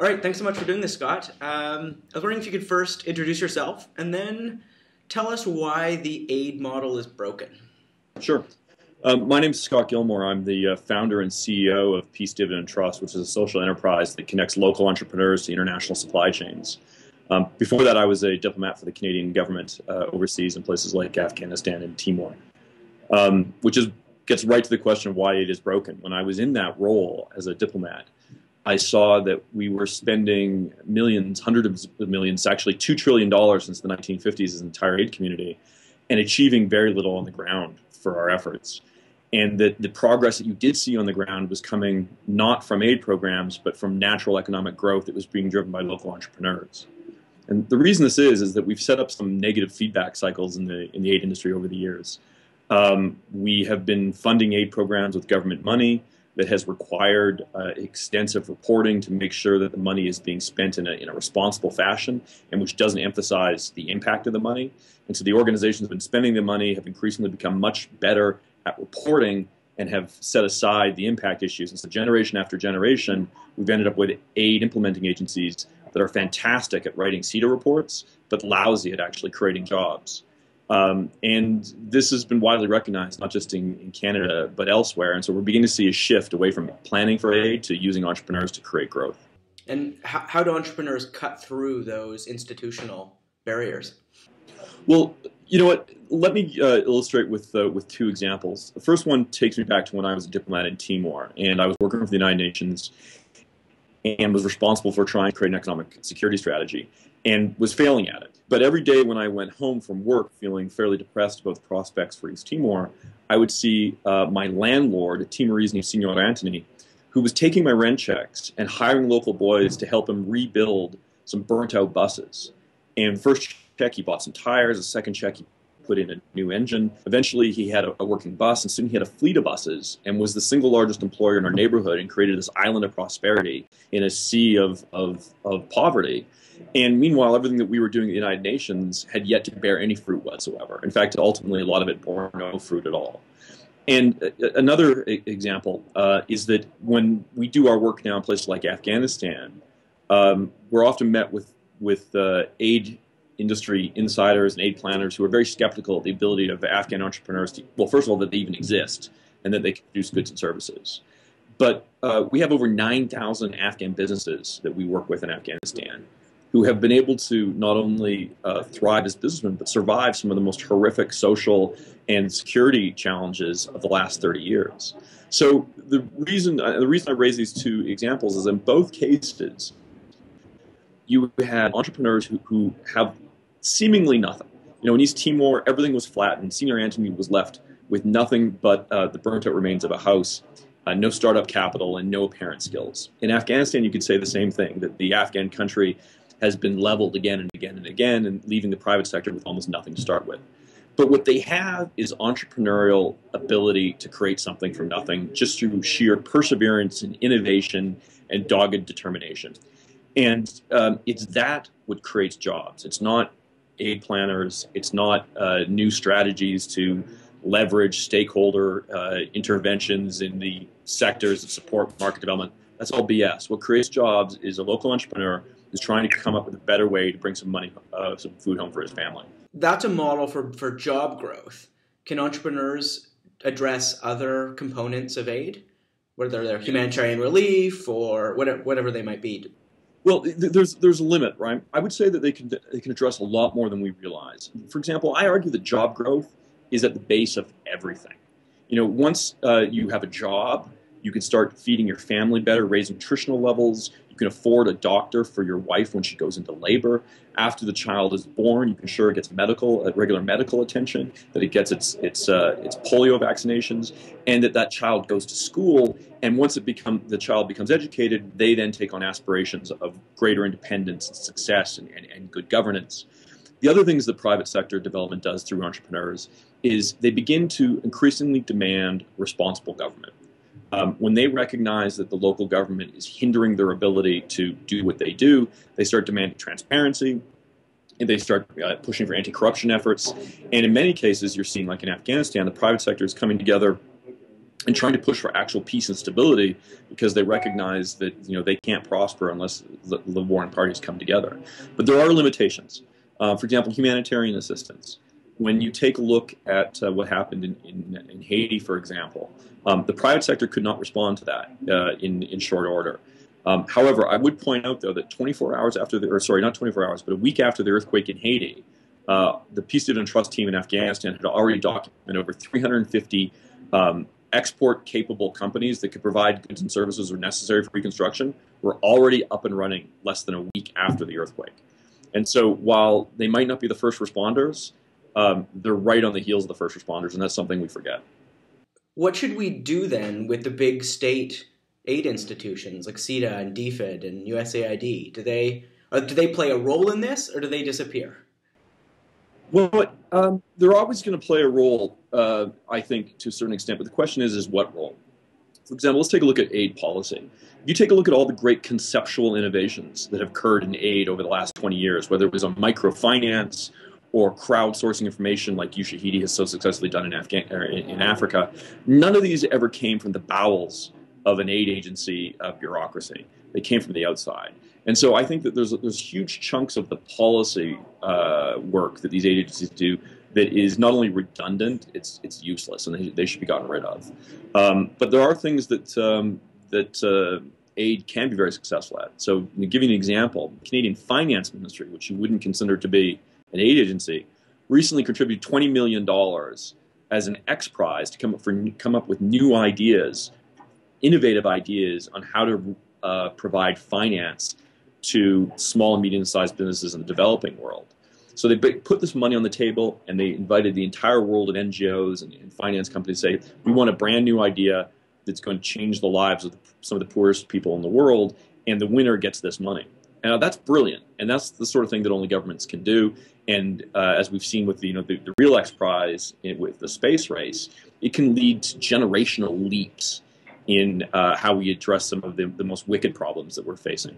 All right, thanks so much for doing this, Scott. Um, I was wondering if you could first introduce yourself and then tell us why the aid model is broken. Sure. Um, my name is Scott Gilmore. I'm the uh, founder and CEO of Peace Dividend Trust, which is a social enterprise that connects local entrepreneurs to international supply chains. Um, before that, I was a diplomat for the Canadian government uh, overseas in places like Afghanistan and Timor, um, which is, gets right to the question of why it is broken. When I was in that role as a diplomat, I saw that we were spending millions, hundreds of millions, actually $2 trillion since the 1950s as an entire aid community, and achieving very little on the ground for our efforts. And that the progress that you did see on the ground was coming not from aid programs, but from natural economic growth that was being driven by local entrepreneurs. And the reason this is is that we've set up some negative feedback cycles in the in the aid industry over the years. Um, we have been funding aid programs with government money that has required uh, extensive reporting to make sure that the money is being spent in a, in a responsible fashion and which doesn't emphasize the impact of the money. And so the organizations that have been spending the money have increasingly become much better at reporting and have set aside the impact issues. And so generation after generation, we've ended up with aid implementing agencies that are fantastic at writing CIDA reports, but lousy at actually creating jobs. Um, and this has been widely recognized, not just in, in, Canada, but elsewhere. And so we're beginning to see a shift away from planning for aid to using entrepreneurs to create growth. And how, how do entrepreneurs cut through those institutional barriers? Well, you know what? Let me uh, illustrate with uh, with two examples. The first one takes me back to when I was a diplomat in Timor, and I was working for the United Nations, and was responsible for trying to create an economic security strategy and was failing at it. But every day when I went home from work feeling fairly depressed about the prospects for East Timor, I would see uh, my landlord, a Timorese named Senor Anthony, who was taking my rent checks and hiring local boys to help him rebuild some burnt out buses. And first check, he bought some tires. The second check, he put in a new engine. Eventually, he had a, a, working bus, and soon he had a fleet of buses and was the single largest employer in our neighborhood and created this island of prosperity in a sea of, of, of poverty. And meanwhile, everything that we were doing at the United Nations had yet to bear any fruit whatsoever. In fact, ultimately, a lot of it bore no fruit at all. And uh, another example uh, is that when we do our work now in places like Afghanistan, um, we're often met with with uh, aid industry insiders and aid planners who are very skeptical of the ability of Afghan entrepreneurs to, well, first of all, that they even exist and that they can produce goods and services. But uh, we have over 9,000 Afghan businesses that we work with in Afghanistan who have been able to not only uh, thrive as businessmen, but survive some of the most horrific social and security challenges of the last 30 years. So the reason, uh, the reason I raise these two examples is in both cases, you had entrepreneurs who, who have seemingly nothing. You know, in East Timor, everything was flat, and Senor Anthony was left with nothing but uh, the burnt out remains of a house, uh, no startup capital, and no apparent skills. In Afghanistan, you could say the same thing that the Afghan country has been leveled again and again and again, and leaving the private sector with almost nothing to start with. But what they have is entrepreneurial ability to create something from nothing just through sheer perseverance and innovation and dogged determination. And um, it's that what creates jobs. It's not aid planners. It's not uh, new strategies to leverage stakeholder uh, interventions in the sectors that support market development. That's all BS. What creates jobs is a local entrepreneur who's trying to come up with a better way to bring some money, uh, some food home for his family. That's a model for, for job growth. Can entrepreneurs address other components of aid, whether they're humanitarian relief or whatever, whatever they might be? Well, there's there's a limit, right? I would say that they can they can address a lot more than we realize. For example, I argue that job growth is at the base of everything. You know, once uh, you have a job, you can start feeding your family better, raise nutritional levels. You can afford a doctor for your wife when she goes into labor. After the child is born, you can ensure it gets medical, uh, regular medical attention, that it gets its its uh, its polio vaccinations, and that that child goes to school and once it become the child becomes educated, they then take on aspirations of greater independence and success and, and, and good governance. The other things the private sector development does through entrepreneurs is they begin to increasingly demand responsible government. Um, when they recognize that the local government is hindering their ability to do what they do, they start demanding transparency, and they start uh, pushing for anti-corruption efforts. And in many cases, you're seeing, like in Afghanistan, the private sector is coming together and trying to push for actual peace and stability because they recognize that you know they can't prosper unless the, the warring parties come together. But there are limitations. Uh, for example, humanitarian assistance. When you take a look at uh, what happened in, in, in, Haiti, for example, um, the private sector could not respond to that uh, in, in short order. Um, however, I would point out, though, that 24 hours after the, or sorry, not 24 hours, but a week after the earthquake in Haiti, uh, the Peace Dividend Trust team in Afghanistan had already documented over 350 um, export capable companies that could provide goods and services were necessary for reconstruction were already up and running less than a week after the earthquake. And so while they might not be the first responders, um, they're right on the heels of the first responders, and that's something we forget. What should we do then with the big state aid institutions like CIDA and DFID and USAID? Do they do they play a role in this, or do they disappear? Well, um, they're always going to play a role, uh, I think, to a certain extent. But the question is, is what role? For example, let's take a look at aid policy. If you take a look at all the great conceptual innovations that have occurred in aid over the last 20 years, whether it was on microfinance or crowdsourcing information like Ushahidi has so successfully done in, Afghan- in Africa, none of these ever came from the bowels of an aid agency uh, bureaucracy. They came from the outside. And so I think that there's there's huge chunks of the policy uh, work that these agencies do that is not only redundant, it's it's useless, and they, they should be gotten rid of. Um, but there are things that um, that uh, aid can be very successful at. So, to give you an example, the Canadian Finance Ministry, which you wouldn't consider to be an aid agency, recently contributed twenty million dollars as an X Prize to come up for come up with new ideas, innovative ideas on how to uh, provide finance to small and medium sized businesses in the developing world. So they put this money on the table and they invited the entire world of NGOs and, and finance companies to say, we want a brand new idea that's going to change the lives of the, some of the poorest people in the world, and the winner gets this money. Now that's brilliant, and that's the sort of thing that only governments can do. And uh, as we've seen with the, you know, the, the Real X Prize in, with the space race, it can lead to generational leaps in uh, how we address some of the, the most wicked problems that we're facing.